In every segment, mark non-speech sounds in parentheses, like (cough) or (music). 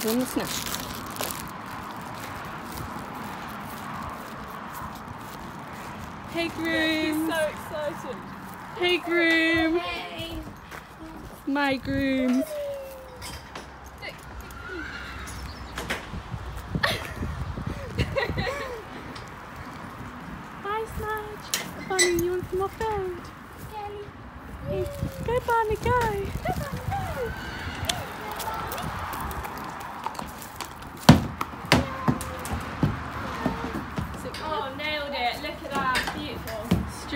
Sniff. Hey, Groom. He's so excited. Hey, Groom. Hey. My Groom. Hi, (laughs) Smudge. Barney, you want some more food? Hey, Go, Barney, go.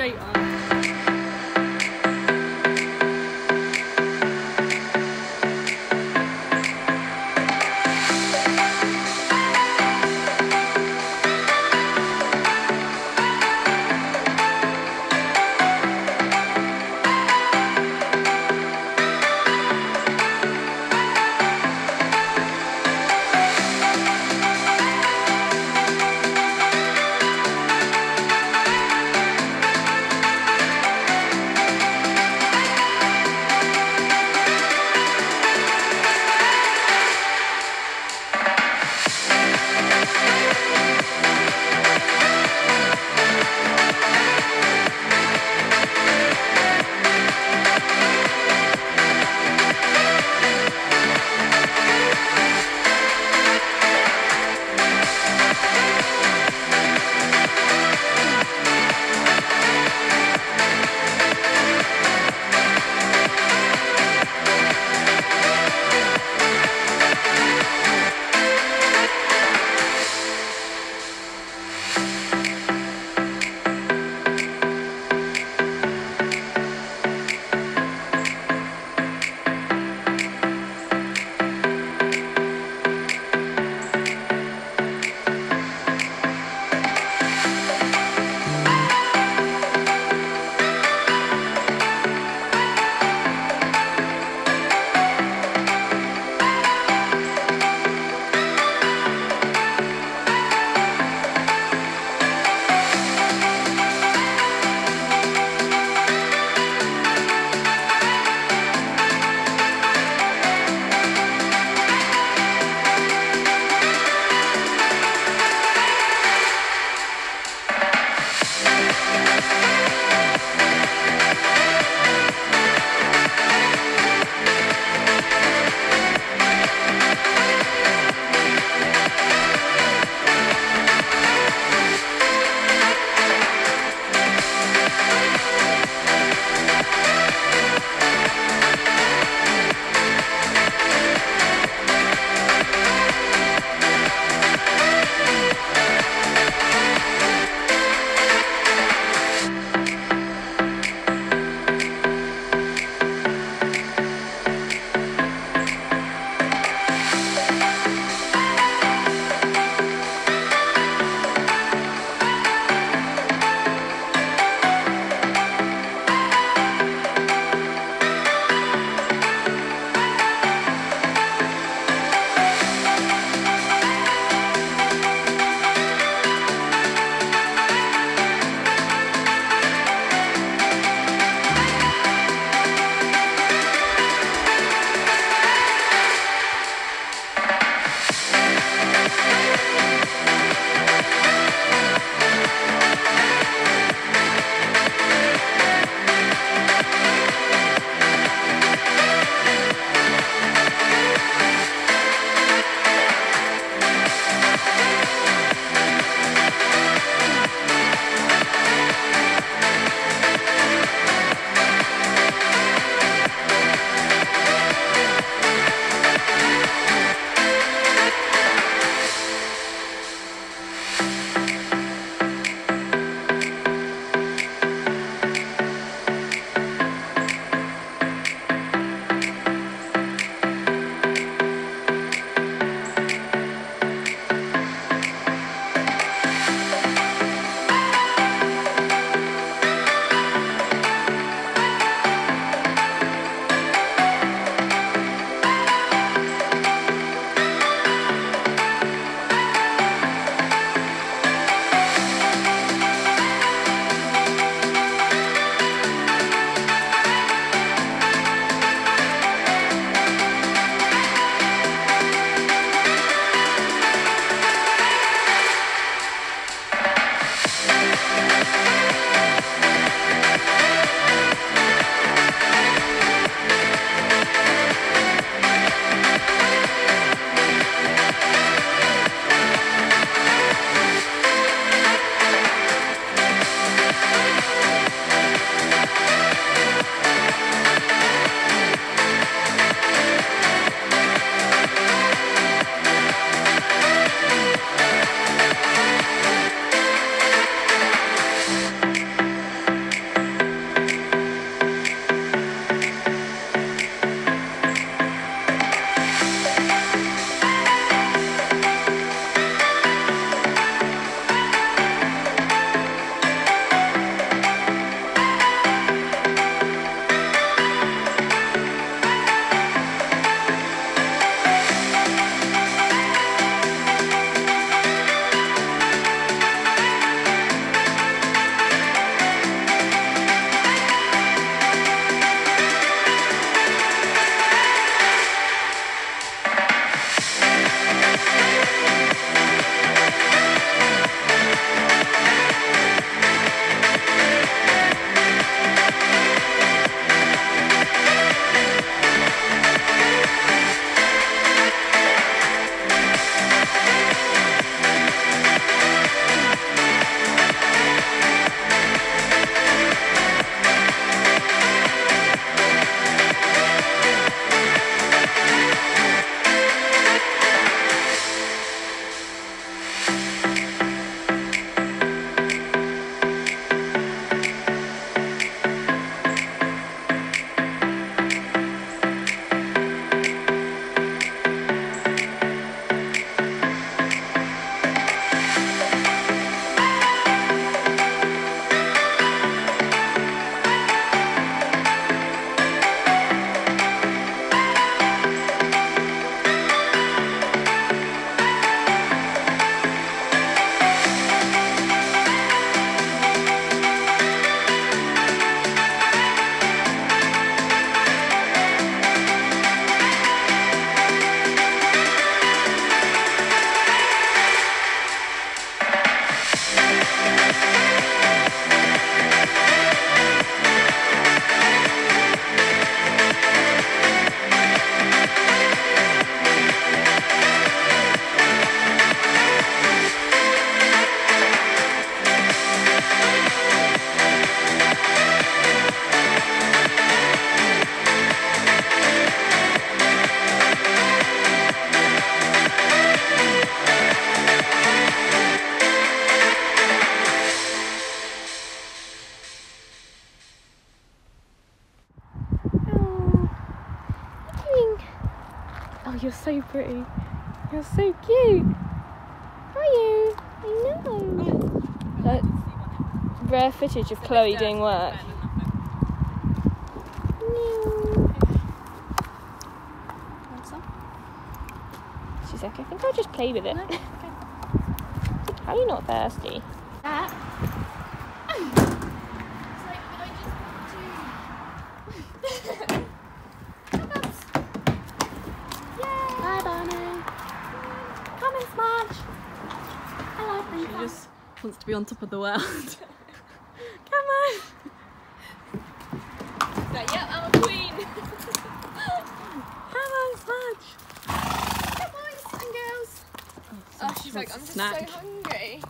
Straight on. You're so cute. Are you? I know. That rare footage of Chloe doing work. She's like, I think I'll just play with it. How (laughs) are you not thirsty? Bye, (laughs) (laughs) Come and smudge. Hello, She Princess. just wants to be on top of the world. (laughs) Come on. Like, yep, I'm a queen. Come on, Smudge. boys and girls. Oh, oh she's like, I'm just Snack. so hungry.